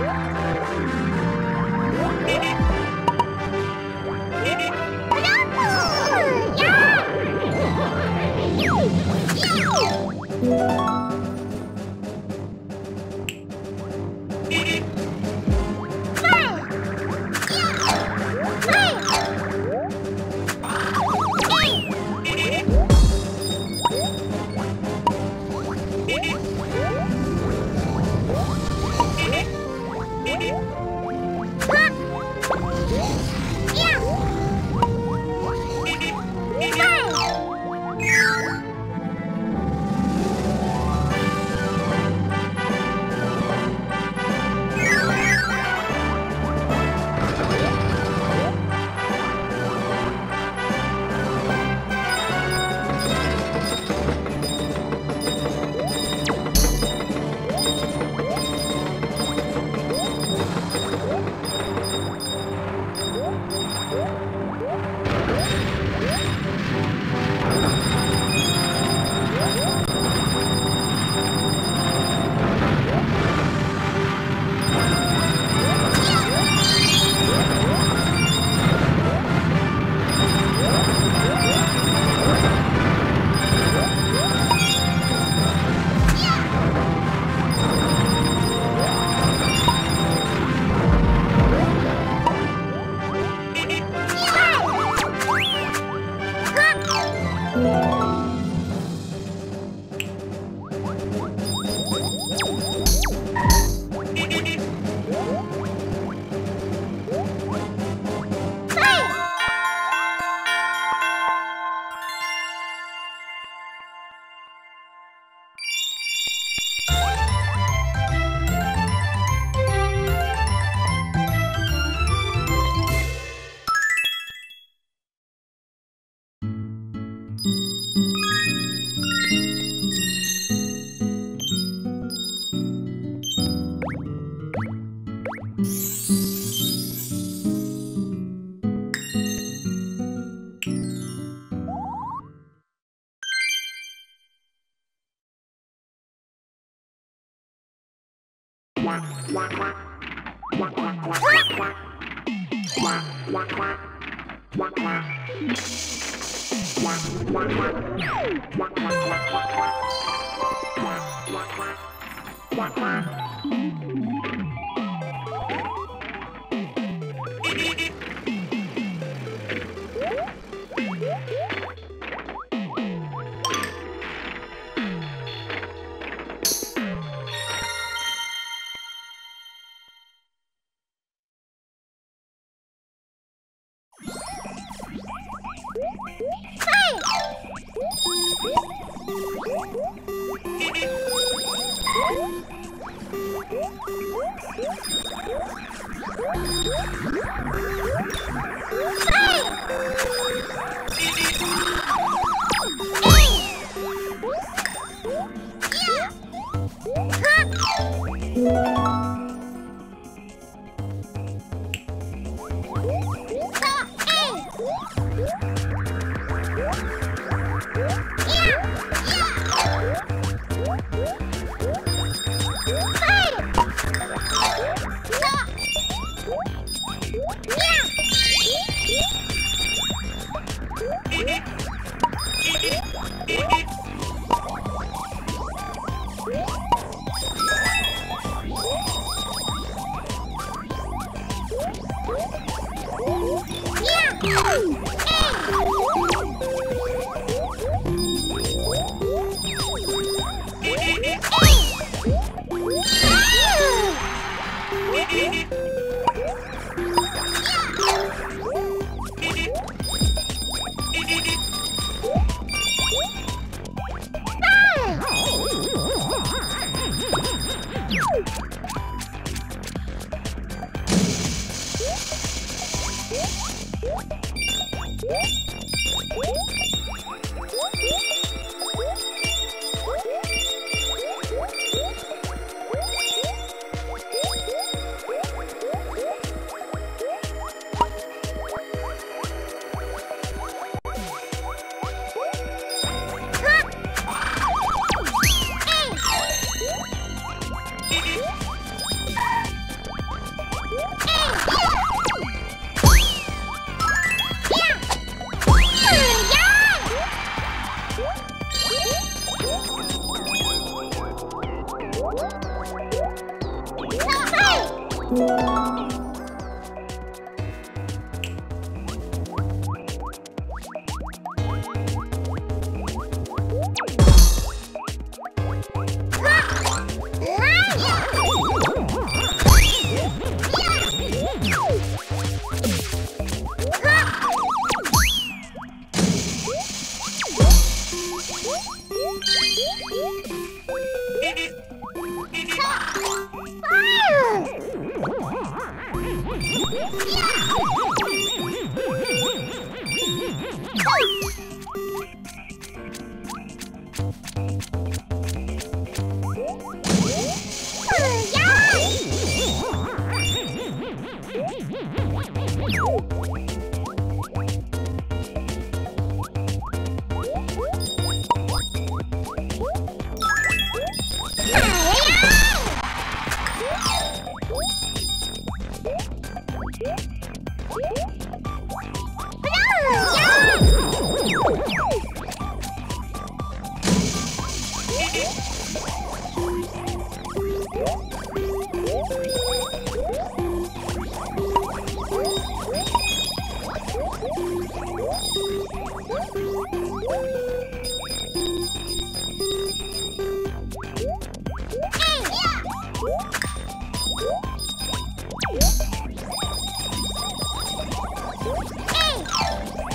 Música Quack, quack. Woo!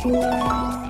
Música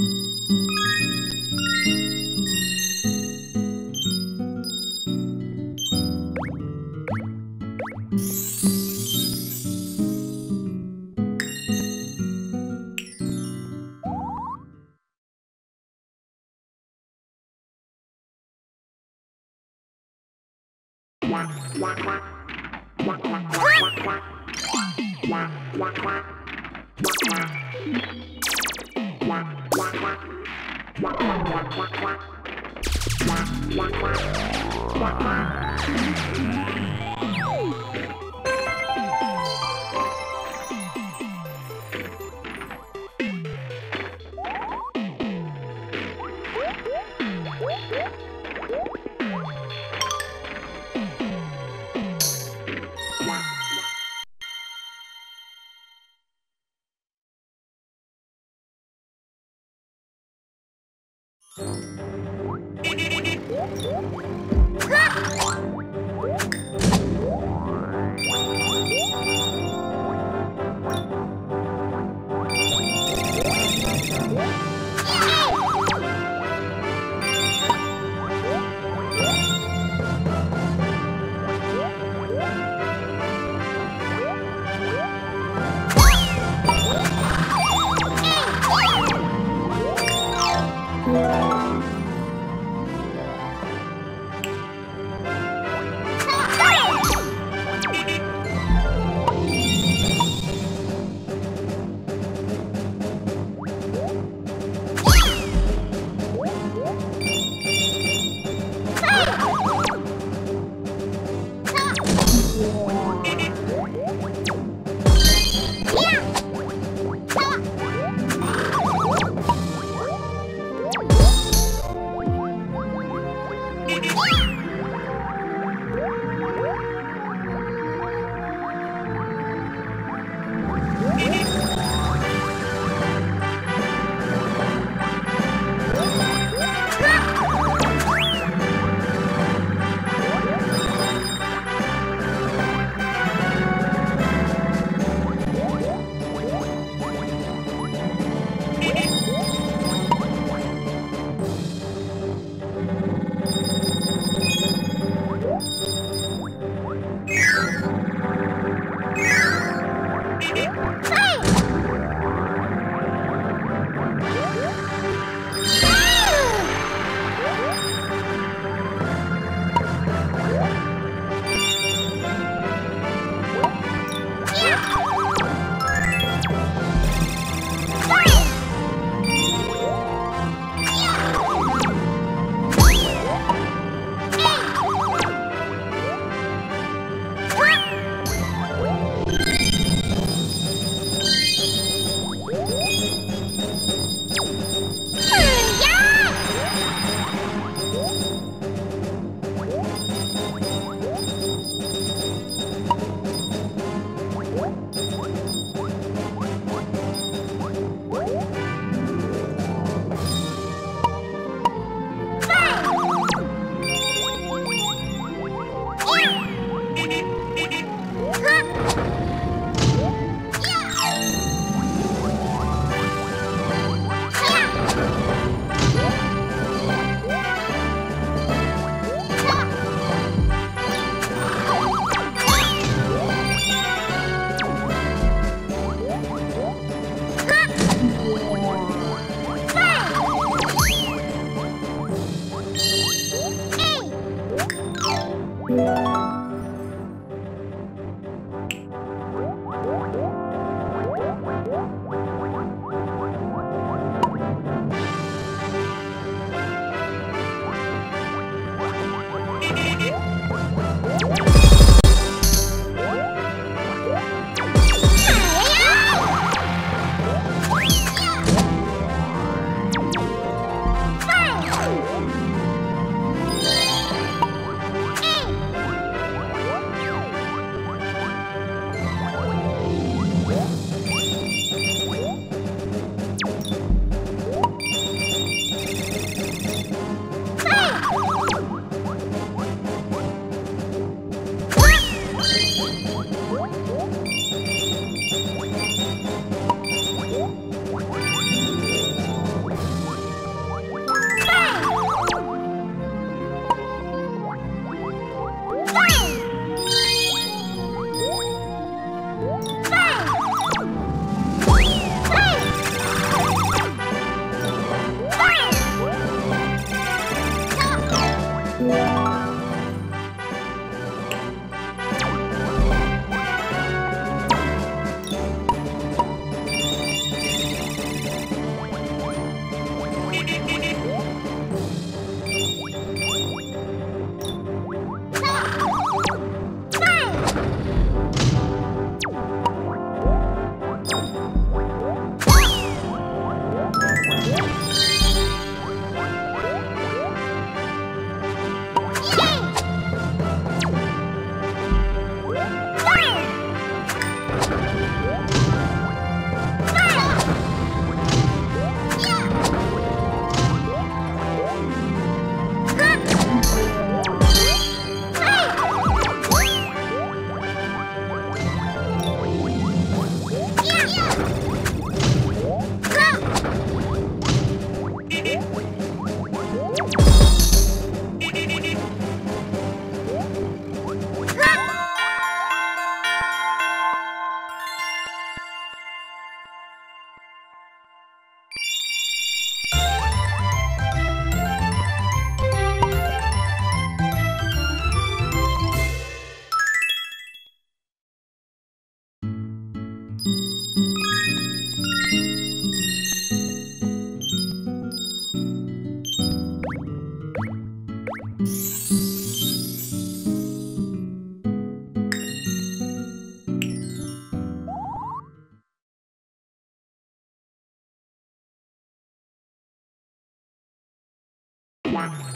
Wow, wow, wow.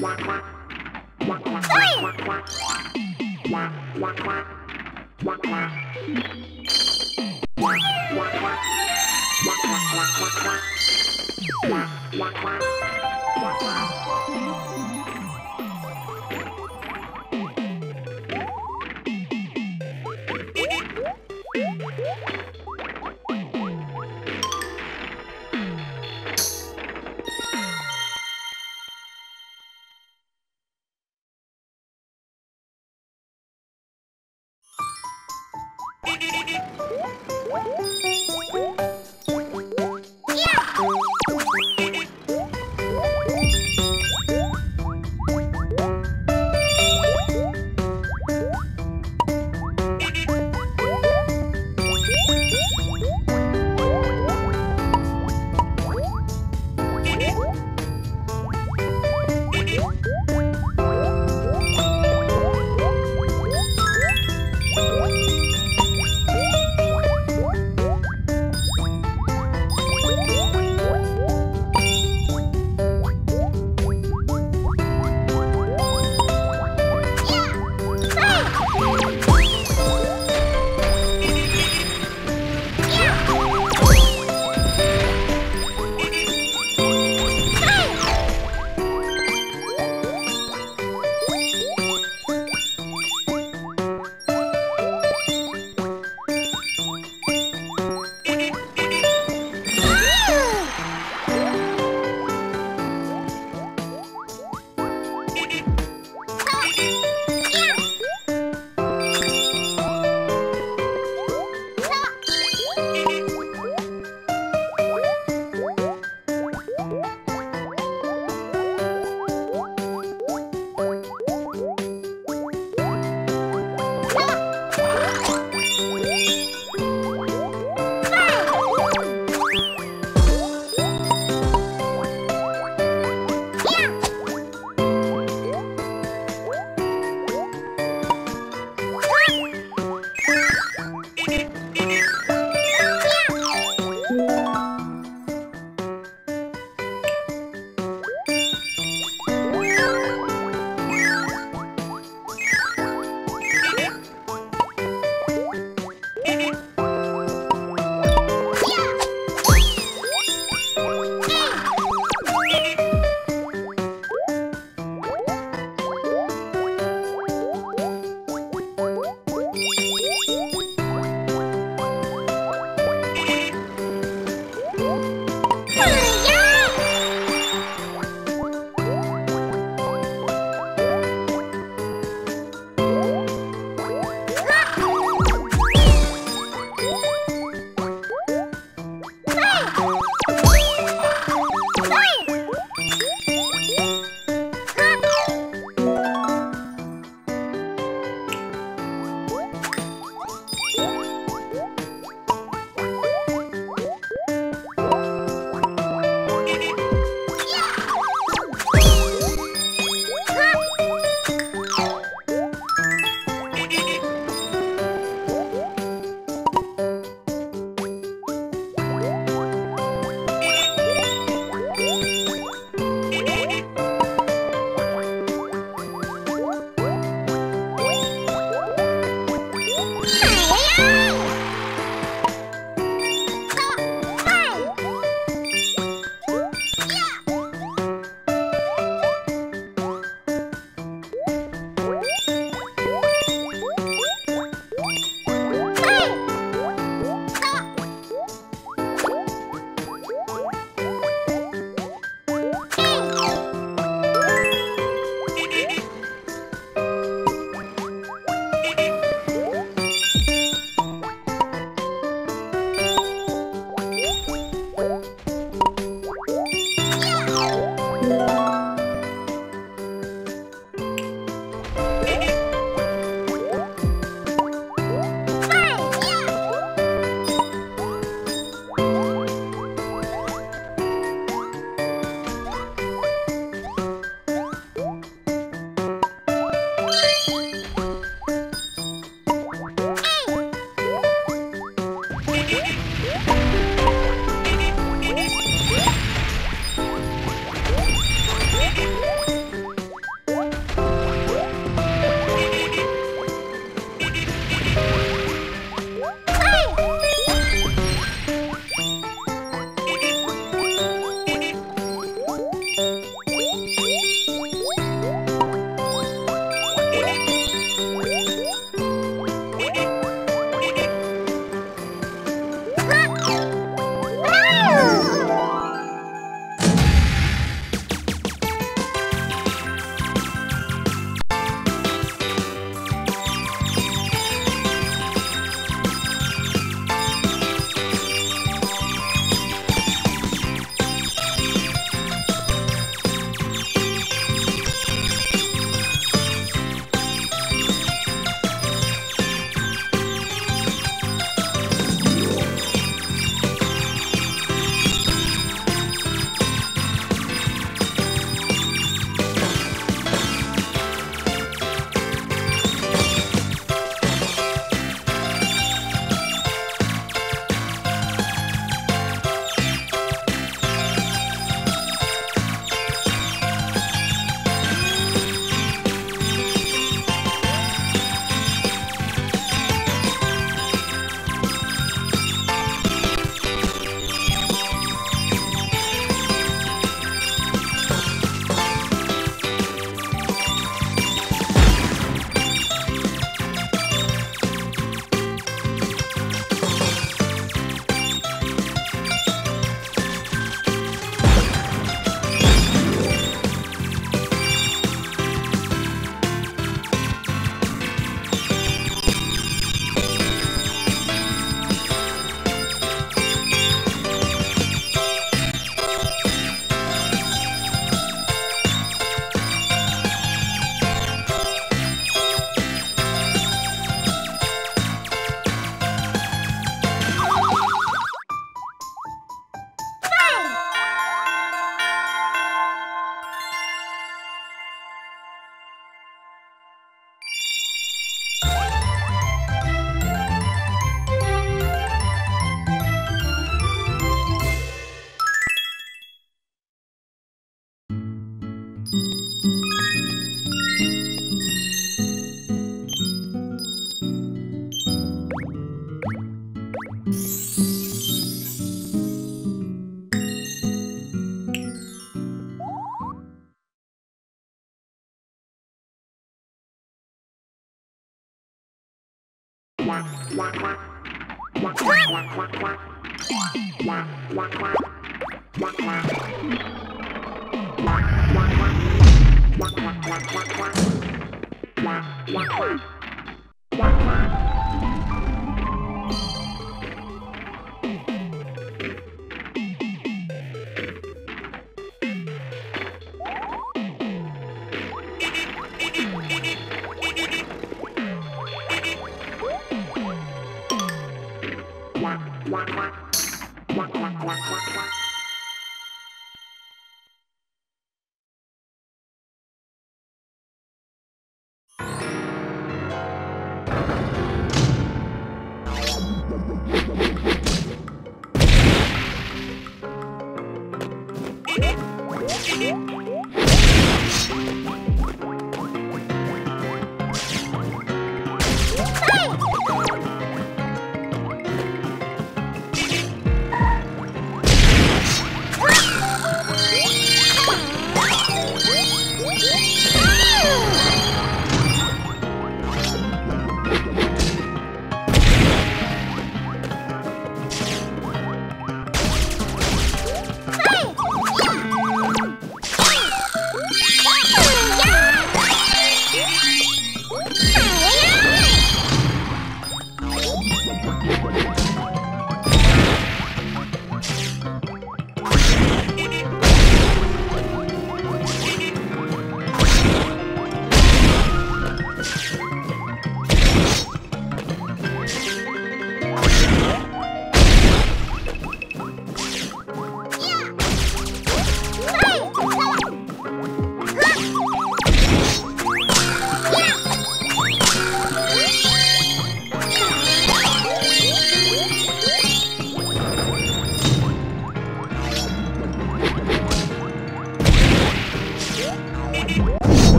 Wow.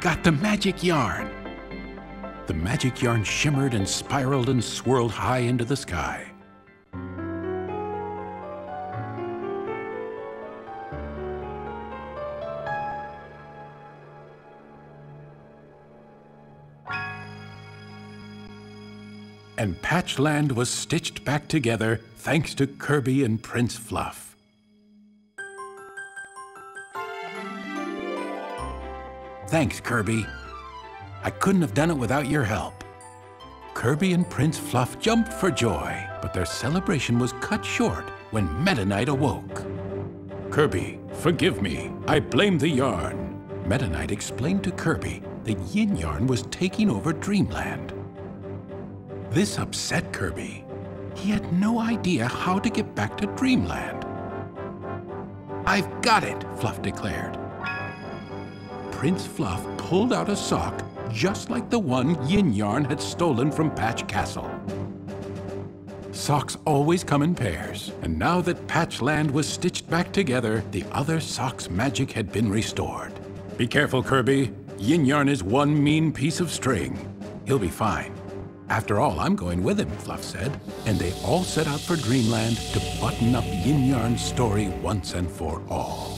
Got the magic yarn! The magic yarn shimmered and spiraled and swirled high into the sky. And Patchland was stitched back together thanks to Kirby and Prince Fluff. Thanks, Kirby. I couldn't have done it without your help. Kirby and Prince Fluff jumped for joy, but their celebration was cut short when Meta Knight awoke. Kirby, forgive me. I blame the yarn. Meta Knight explained to Kirby that Yin Yarn was taking over Dreamland. This upset Kirby. He had no idea how to get back to Dreamland. I've got it, Fluff declared. Prince Fluff pulled out a sock just like the one Yin Yarn had stolen from Patch Castle. Socks always come in pairs, and now that Patchland was stitched back together, the other sock's magic had been restored. Be careful, Kirby. Yin Yarn is one mean piece of string. He'll be fine. After all, I'm going with him, Fluff said. And they all set out for Dreamland to button up Yin Yarn's story once and for all.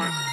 Canada.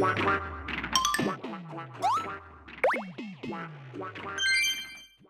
Wah, wah.